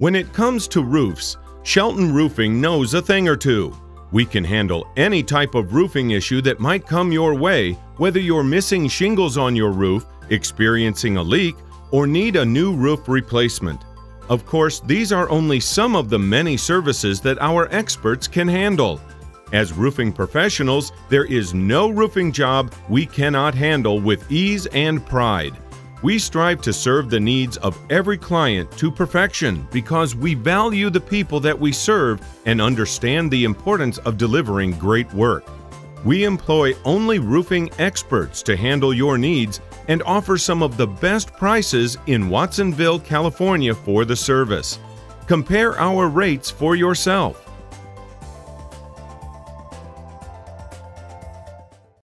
When it comes to roofs, Shelton Roofing knows a thing or two. We can handle any type of roofing issue that might come your way, whether you're missing shingles on your roof, experiencing a leak, or need a new roof replacement. Of course, these are only some of the many services that our experts can handle. As roofing professionals, there is no roofing job we cannot handle with ease and pride. We strive to serve the needs of every client to perfection because we value the people that we serve and understand the importance of delivering great work. We employ only roofing experts to handle your needs and offer some of the best prices in Watsonville, California for the service. Compare our rates for yourself.